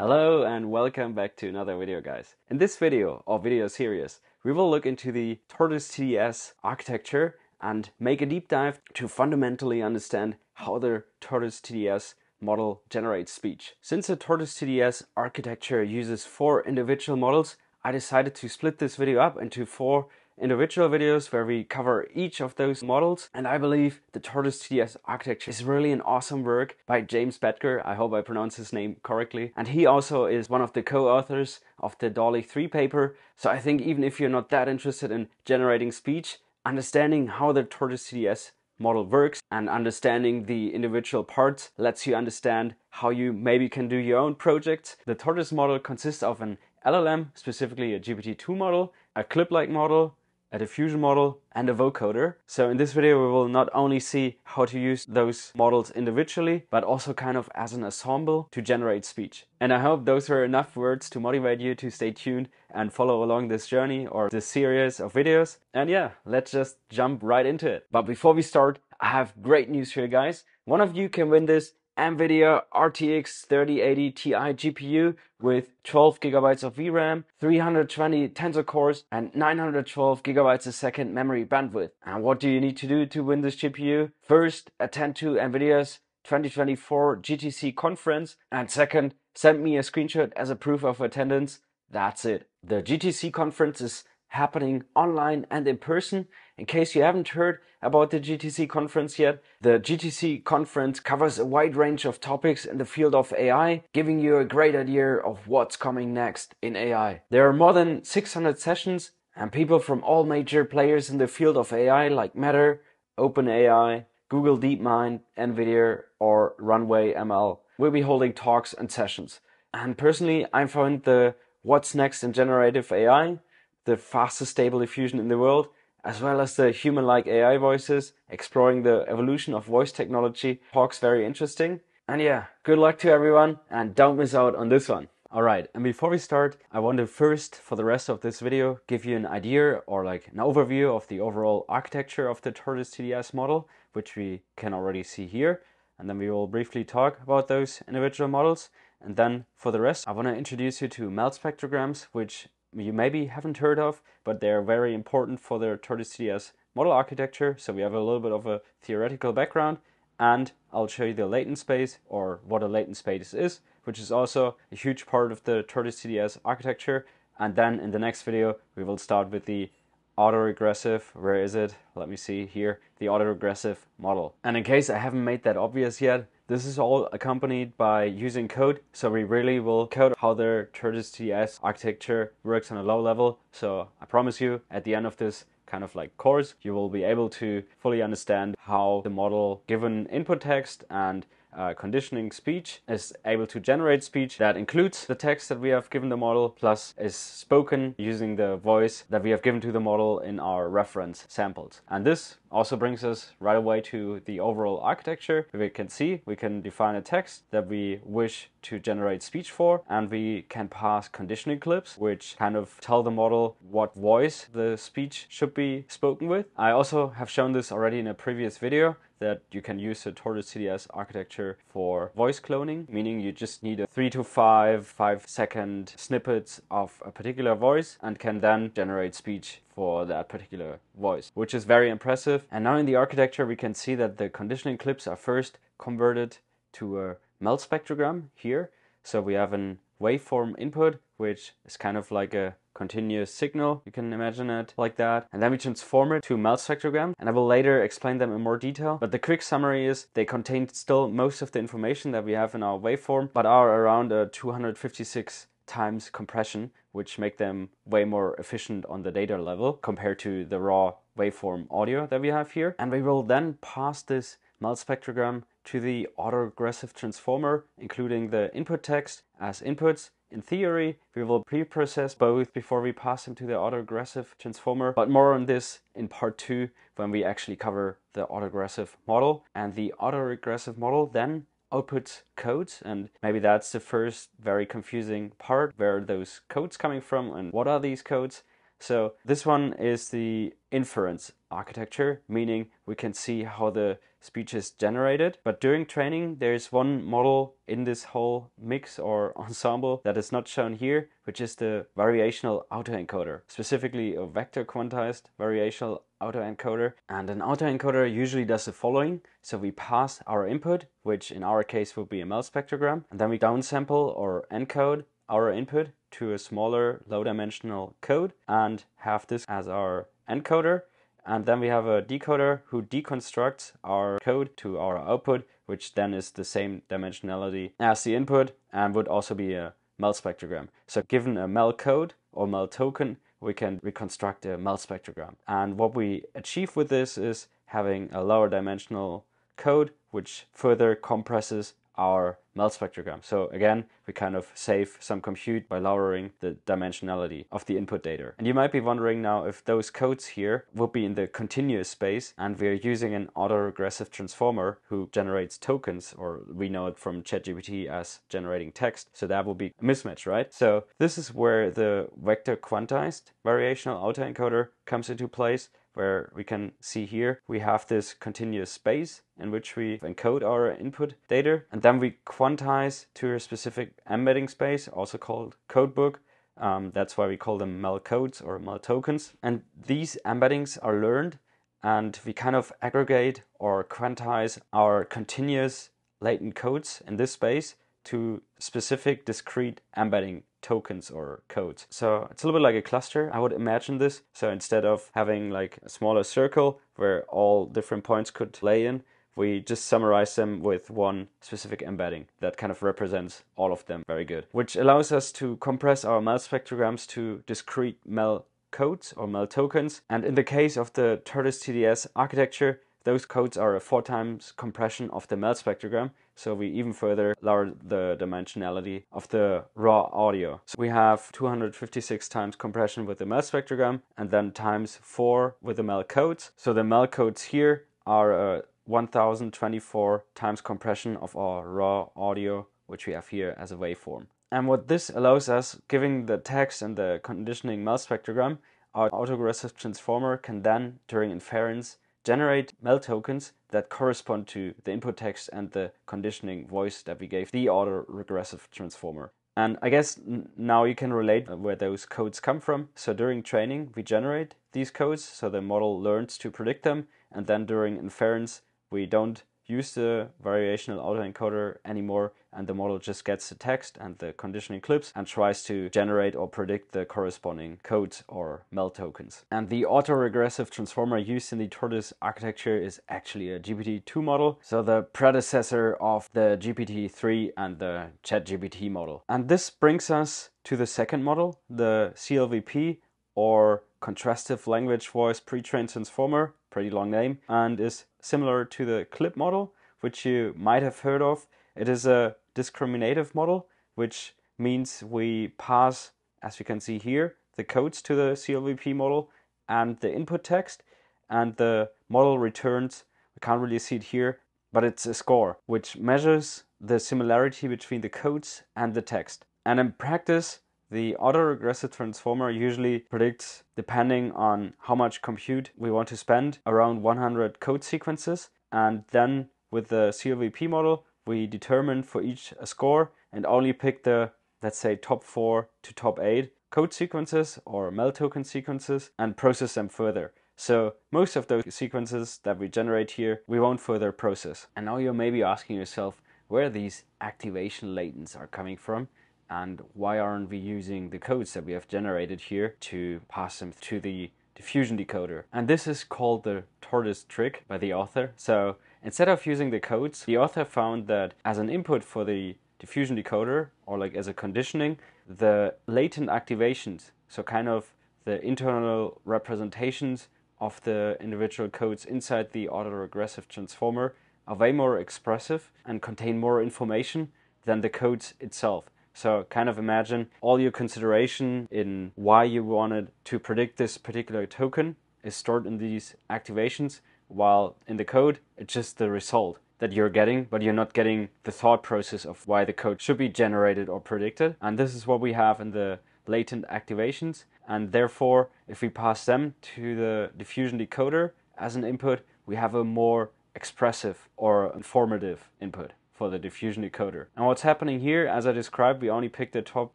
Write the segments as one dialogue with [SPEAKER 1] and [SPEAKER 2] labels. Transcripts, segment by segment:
[SPEAKER 1] Hello and welcome back to another video guys. In this video or video series, we will look into the Tortoise TTS architecture and make a deep dive to fundamentally understand how the Tortoise TTS model generates speech. Since the Tortoise TTS architecture uses four individual models, I decided to split this video up into four individual videos where we cover each of those models. And I believe the Tortoise TTS architecture is really an awesome work by James Betker. I hope I pronounce his name correctly. And he also is one of the co-authors of the DALL-E 3 paper. So I think even if you're not that interested in generating speech, understanding how the Tortoise TTS model works and understanding the individual parts lets you understand how you maybe can do your own projects. The Tortoise model consists of an LLM, specifically a GPT-2 model, a CLIP-like model, a diffusion model, and a vocoder. So in this video we will not only see how to use those models individually, but also kind of as an ensemble to generate speech. And I hope those were enough words to motivate you to stay tuned and follow along this journey or this series of videos. And yeah, let's just jump right into it. But before we start, I have great news for you guys. One of you can win this NVIDIA RTX 3080 Ti GPU with 12 gigabytes of VRAM, 320 tensor cores, and 912 gigabytes a second memory bandwidth. And what do you need to do to win this GPU? First, attend to NVIDIA's 2024 GTC conference, and second, send me a screenshot as a proof of attendance. That's it. The GTC conference is happening online and in person. In case you haven't heard about the GTC conference yet, the GTC conference covers a wide range of topics in the field of AI, giving you a great idea of what's coming next in AI. There are more than 600 sessions and people from all major players in the field of AI like Meta, OpenAI, Google DeepMind, NVIDIA or Runway ML will be holding talks and sessions. And personally, I found the What's Next in Generative AI the fastest stable diffusion in the world, as well as the human-like AI voices, exploring the evolution of voice technology. Talks very interesting. And yeah, good luck to everyone and don't miss out on this one. Alright, and before we start, I want to first, for the rest of this video, give you an idea or like an overview of the overall architecture of the Tortoise TTS model, which we can already see here. And then we will briefly talk about those individual models. And then for the rest, I want to introduce you to MEL spectrograms, which you maybe haven't heard of, but they're very important for the Tortoise model architecture. So we have a little bit of a theoretical background and I'll show you the latent space or what a latent space is, which is also a huge part of the Tortoise architecture. And then in the next video, we will start with the autoregressive, where is it? Let me see here, the autoregressive model. And in case I haven't made that obvious yet, this is all accompanied by using code, so we really will code how the Tortoise TTS architecture works on a low level. So I promise you, at the end of this kind of like course, you will be able to fully understand how the model, given input text and uh, conditioning speech is able to generate speech that includes the text that we have given the model plus is spoken using the voice that we have given to the model in our reference samples. And this also brings us right away to the overall architecture. We can see we can define a text that we wish to generate speech for and we can pass conditioning clips which kind of tell the model what voice the speech should be spoken with. I also have shown this already in a previous video that you can use the Tortoise TTS architecture for voice cloning, meaning you just need a three to five, five second snippets of a particular voice and can then generate speech for that particular voice, which is very impressive. And now in the architecture, we can see that the conditioning clips are first converted to a MEL spectrogram here. So we have an waveform input, which is kind of like a continuous signal. You can imagine it like that. And then we transform it to a MEL spectrogram. And I will later explain them in more detail. But the quick summary is they contain still most of the information that we have in our waveform, but are around a 256 times compression, which make them way more efficient on the data level compared to the raw waveform audio that we have here. And we will then pass this MEL spectrogram to the autoregressive transformer, including the input text as inputs in theory, we will pre-process both before we pass them to the autoregressive transformer, but more on this in part two when we actually cover the autoregressive model. And the autoregressive model then outputs codes and maybe that's the first very confusing part where those codes coming from and what are these codes So this one is the inference architecture, meaning we can see how the speech is generated. But during training, there's one model in this whole mix or ensemble that is not shown here, which is the variational autoencoder, specifically a vector quantized variational autoencoder. And an autoencoder usually does the following. So we pass our input, which in our case would be a MEL spectrogram, and then we downsample or encode our input to a smaller low dimensional code and have this as our encoder and then we have a decoder who deconstructs our code to our output, which then is the same dimensionality as the input and would also be a MEL spectrogram. So given a MEL code or MEL token, we can reconstruct a MEL spectrogram. And what we achieve with this is having a lower dimensional code, which further compresses our MEL spectrogram. So again, we kind of save some compute by lowering the dimensionality of the input data. And you might be wondering now if those codes here would be in the continuous space and we're using an autoregressive transformer who generates tokens, or we know it from ChatGPT as generating text. So that would be a mismatch, right? So this is where the vector quantized variational autoencoder comes into place where we can see here we have this continuous space in which we encode our input data and then we quantize to a specific embedding space also called codebook um, that's why we call them MEL codes or MEL tokens and these embeddings are learned and we kind of aggregate or quantize our continuous latent codes in this space to specific discrete embedding tokens or codes. So it's a little bit like a cluster, I would imagine this. So instead of having like a smaller circle where all different points could lay in, we just summarize them with one specific embedding that kind of represents all of them very good, which allows us to compress our MEL spectrograms to discrete MEL codes or MEL tokens. And in the case of the Tortoise TTS architecture, those codes are a four times compression of the MEL spectrogram, so we even further lower the dimensionality of the raw audio. So we have 256 times compression with the MEL spectrogram and then times 4 with the MEL codes. So the MEL codes here are uh, a 1024 times compression of our raw audio, which we have here as a waveform. And what this allows us, giving the text and the conditioning MEL spectrogram, our autoregressive transformer can then, during inference, generate MEL tokens that correspond to the input text and the conditioning voice that we gave the auto-regressive transformer. And I guess now you can relate uh, where those codes come from. So during training, we generate these codes, so the model learns to predict them, and then during inference, we don't use the variational autoencoder anymore and the model just gets the text and the conditioning clips and tries to generate or predict the corresponding codes or MEL tokens. And the autoregressive transformer used in the Tortoise architecture is actually a GPT-2 model, so the predecessor of the GPT-3 and the ChatGPT model. And this brings us to the second model, the CLVP or Contrastive Language Voice Pre-trained Transformer pretty long name, and is similar to the CLIP model, which you might have heard of. It is a discriminative model, which means we pass, as you can see here, the codes to the CLVP model and the input text, and the model returns, we can't really see it here, but it's a score, which measures the similarity between the codes and the text. And in practice, the autoregressive transformer usually predicts, depending on how much compute we want to spend, around 100 code sequences. And then with the CLVP model, we determine for each a score and only pick the, let's say, top four to top eight code sequences or MEL token sequences and process them further. So most of those sequences that we generate here, we won't further process. And now you're maybe asking yourself where these activation latents are coming from and why aren't we using the codes that we have generated here to pass them to the diffusion decoder. And this is called the tortoise trick by the author. So instead of using the codes, the author found that as an input for the diffusion decoder or like as a conditioning, the latent activations, so kind of the internal representations of the individual codes inside the autoregressive transformer are way more expressive and contain more information than the codes itself. So kind of imagine all your consideration in why you wanted to predict this particular token is stored in these activations, while in the code, it's just the result that you're getting, but you're not getting the thought process of why the code should be generated or predicted. And this is what we have in the latent activations. And therefore, if we pass them to the diffusion decoder as an input, we have a more expressive or informative input for the diffusion decoder. And what's happening here, as I described, we only picked the top,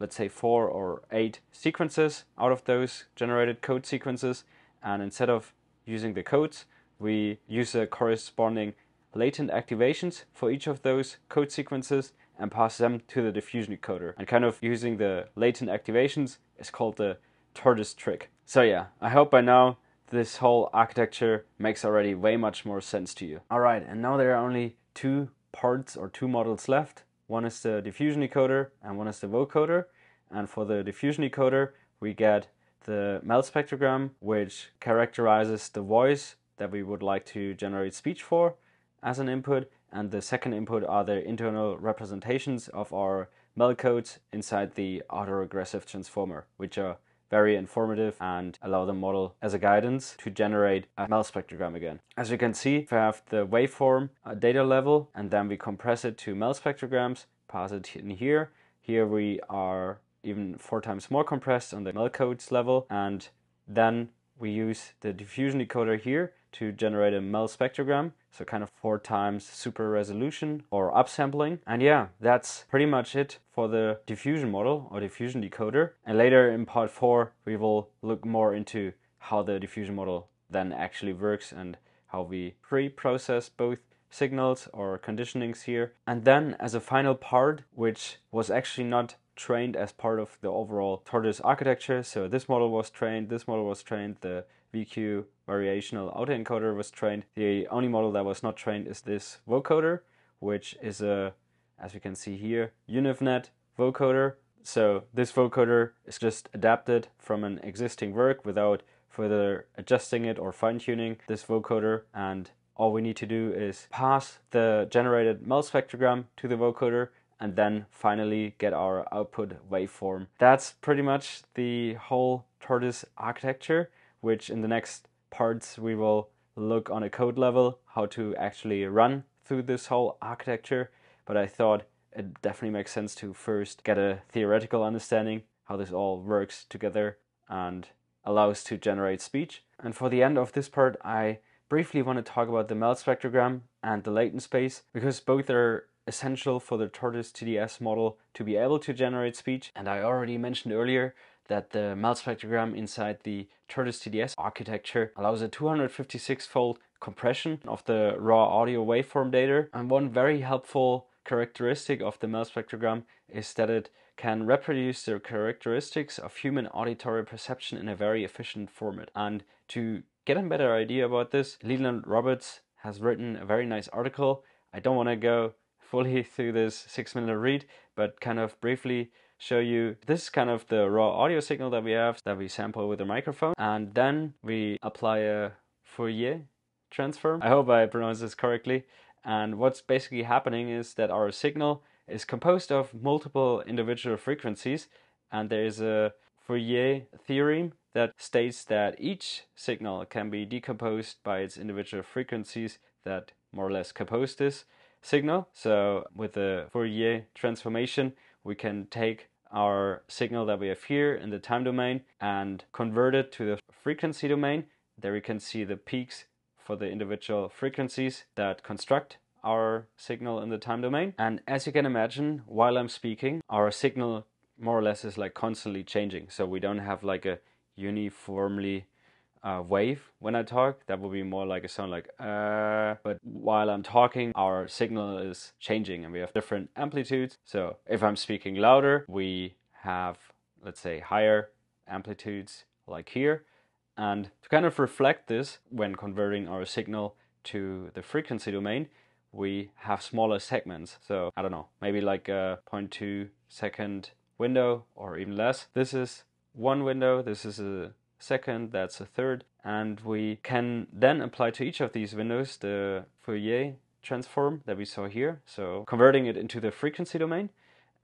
[SPEAKER 1] let's say four or eight sequences out of those generated code sequences. And instead of using the codes, we use the corresponding latent activations for each of those code sequences and pass them to the diffusion decoder. And kind of using the latent activations is called the tortoise trick. So yeah, I hope by now this whole architecture makes already way much more sense to you. Alright, and now there are only two parts or two models left. One is the diffusion decoder and one is the vocoder. And for the diffusion decoder, we get the MEL spectrogram, which characterizes the voice that we would like to generate speech for as an input. And the second input are the internal representations of our MEL codes inside the autoregressive transformer, which are very informative and allow the model as a guidance to generate a MEL spectrogram again. As you can see, we have the waveform data level and then we compress it to MEL spectrograms, pass it in here. Here we are even four times more compressed on the MEL codes level and then we use the diffusion decoder here to generate a MEL spectrogram, so kind of four times super resolution or upsampling. And yeah, that's pretty much it for the diffusion model or diffusion decoder. And later in part four, we will look more into how the diffusion model then actually works and how we pre-process both signals or conditionings here. And then as a final part, which was actually not trained as part of the overall tortoise architecture. So this model was trained, this model was trained, the VQ variational autoencoder was trained. The only model that was not trained is this vocoder, which is a, as we can see here, UnivNet vocoder. So this vocoder is just adapted from an existing work without further adjusting it or fine-tuning this vocoder and all we need to do is pass the generated MEL spectrogram to the vocoder and then finally get our output waveform. That's pretty much the whole tortoise architecture which in the next parts we will look on a code level how to actually run through this whole architecture. But I thought it definitely makes sense to first get a theoretical understanding how this all works together and allows to generate speech. And for the end of this part, I briefly want to talk about the MEL spectrogram and the latent space because both are essential for the tortoise TTS model to be able to generate speech. And I already mentioned earlier that the MEL spectrogram inside the Tortoise TTS architecture allows a 256-fold compression of the raw audio waveform data. And one very helpful characteristic of the MEL spectrogram is that it can reproduce the characteristics of human auditory perception in a very efficient format. And to get a better idea about this, Leland Roberts has written a very nice article. I don't want to go fully through this six minute read, but kind of briefly show you this is kind of the raw audio signal that we have that we sample with a microphone and then we apply a Fourier transform. I hope I pronounced this correctly. And what's basically happening is that our signal is composed of multiple individual frequencies and there is a Fourier theorem that states that each signal can be decomposed by its individual frequencies that more or less compose this signal. So with the Fourier transformation, we can take our signal that we have here in the time domain and convert it to the frequency domain. There we can see the peaks for the individual frequencies that construct our signal in the time domain. And as you can imagine, while I'm speaking, our signal more or less is like constantly changing. So we don't have like a uniformly uh, wave when I talk. That will be more like a sound like uh. But while I'm talking, our signal is changing and we have different amplitudes. So if I'm speaking louder, we have, let's say, higher amplitudes like here. And to kind of reflect this when converting our signal to the frequency domain, we have smaller segments. So I don't know, maybe like a 0.2 second window or even less. This is one window, this is a second, that's a third. And we can then apply to each of these windows the Fourier transform that we saw here. So converting it into the frequency domain.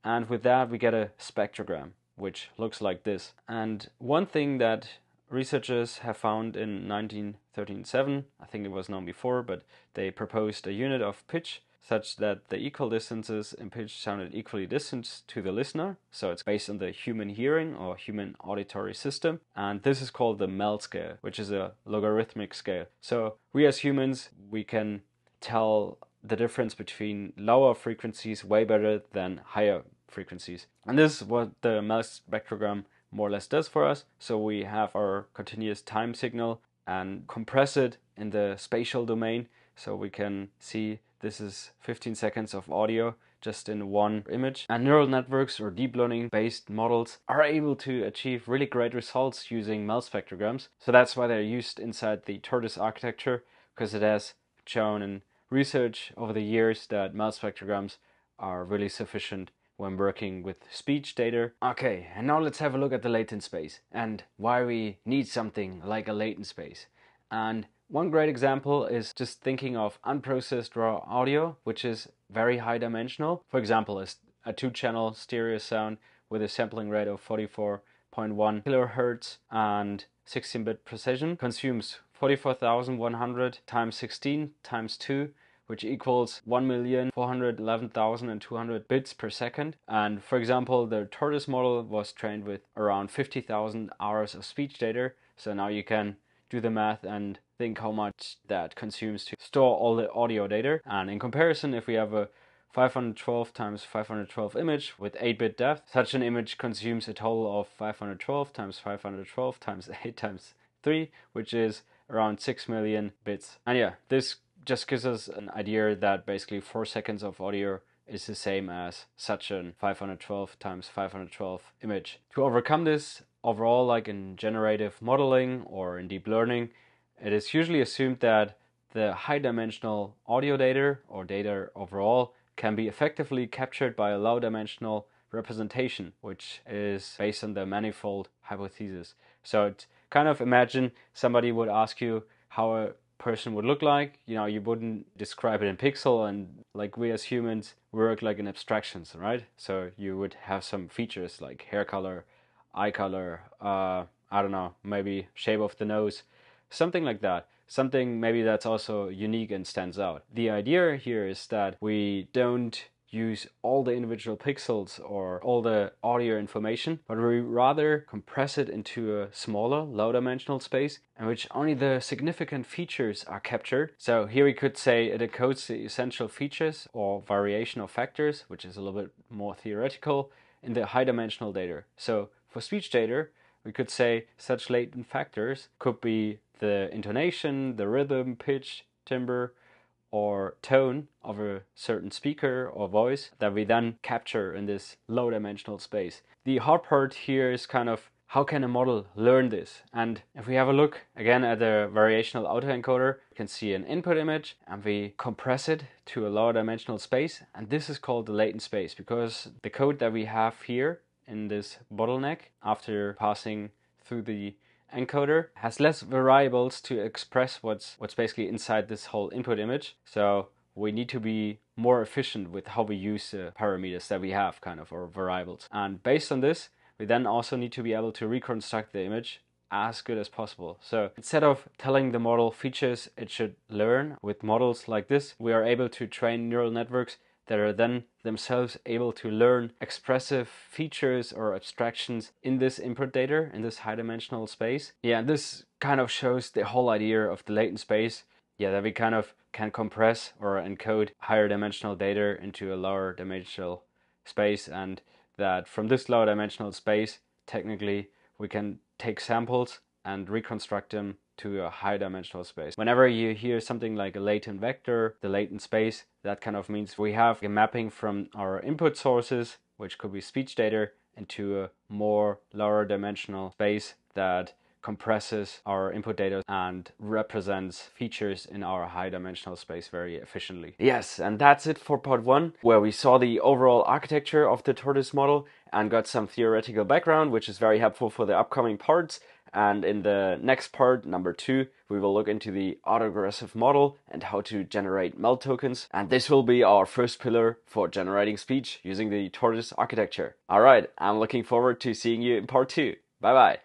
[SPEAKER 1] And with that, we get a spectrogram, which looks like this. And one thing that researchers have found in 1937, I think it was known before, but they proposed a unit of pitch such that the equal distances in pitch sounded equally distant to the listener. So it's based on the human hearing or human auditory system. And this is called the MEL scale, which is a logarithmic scale. So we as humans, we can tell the difference between lower frequencies way better than higher frequencies. And this is what the MEL spectrogram more or less does for us. So we have our continuous time signal and compress it in the spatial domain so we can see this is 15 seconds of audio just in one image. And neural networks or deep learning based models are able to achieve really great results using MEL spectrograms. So that's why they're used inside the Tortoise architecture because it has shown in research over the years that MEL spectrograms are really sufficient when working with speech data. Okay, and now let's have a look at the latent space and why we need something like a latent space. And one great example is just thinking of unprocessed raw audio, which is very high dimensional. For example, a, two channel stereo sound with a sampling rate of 44.1 kilohertz and 16 bit precision consumes 44,100 times 16 times 2 which equals 1,411,200 bits per second. And for example, the tortoise model was trained with around 50,000 hours of speech data. So now you can do the math and think how much that consumes to store all the audio data. And in comparison, if we have a 512 times 512 image with 8 bit depth, such an image consumes a total of 512 times 512 times 8 times 3, which is around 6 million bits. And yeah, this just gives us an idea that basically 4 seconds of audio is the same as such an 512 times 512 image. To overcome this, overall, like in generative modeling or in deep learning, it is usually assumed that the high dimensional audio data or data overall can be effectively captured by a low dimensional representation, which is based on the manifold hypothesis. So, it's kind of imagine somebody would ask you how a person would look like. You know, you wouldn't describe it in pixel, and like we as humans work like in abstractions, right? So you would have some features like hair color, eye color, uh, I don't know, maybe shape of the nose, something like that. Something maybe that's also unique and stands out. The idea here is that we don't use all the individual pixels or all the audio information, but we rather compress it into a smaller, low dimensional space in which only the significant features are captured. So here we could say it encodes the essential features or variation of factors, which is a little bit more theoretical, in the high dimensional data. So for speech data, we could say such latent factors could be the intonation, the rhythm, pitch, timbre, or tone of a certain speaker or voice that we then capture in this low dimensional space. The hard part here is kind of how can a model learn this? And if we have a look again at the variational autoencoder, you can see an input image and we compress it to a lower dimensional space. And this is called the latent space because the code that we have here in this bottleneck after passing through the encoder has less variables to express what's what's basically inside this whole input image. So we need to be more efficient with how we use the parameters that we have kind of or variables. And based on this, we then also need to be able to reconstruct the image as good as possible. So instead of telling the model features it should learn with models like this, we are able to train neural networks that are then themselves able to learn expressive features or abstractions in this input data, in this high dimensional space. Yeah, this kind of shows the whole idea of the latent space. Yeah, that we kind of can compress or encode higher dimensional data into a lower dimensional space, and that from this lower dimensional space, technically, we can take samples and reconstruct them to a high dimensional space. Whenever you hear something like a latent vector, the latent space, that kind of means we have a mapping from our input sources, which could be speech data, into a more lower dimensional space that compresses our input data and represents features in our high dimensional space very efficiently. Yes, and that's it for part one, where we saw the overall architecture of the tortoise model and got some theoretical background, which is very helpful for the upcoming parts. And in the next part, number two, we will look into the autoregressive model and how to generate MEL tokens. And this will be our first pillar for generating speech using the tortoise architecture. Alright, I'm looking forward to seeing you in part two. Bye bye.